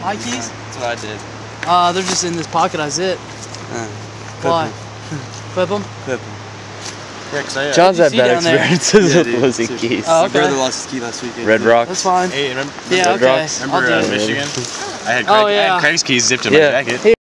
My keys? That's what I did. Uh, they're just in this pocket I zip. Uh, Why? Clip them? Clip 'em. Yeah, cause I, uh, John's you had see bad down there? experiences Yeah, with dude. losing Super. keys. Oh, My brother lost his key last weekend. Red Rocks. That's fine. Hey, remember, Yeah, Red okay. Rocks? I'll remember uh. Michigan? I had, Oh, Craig, I yeah. had Craig's keys zipped in Yeah. my jacket.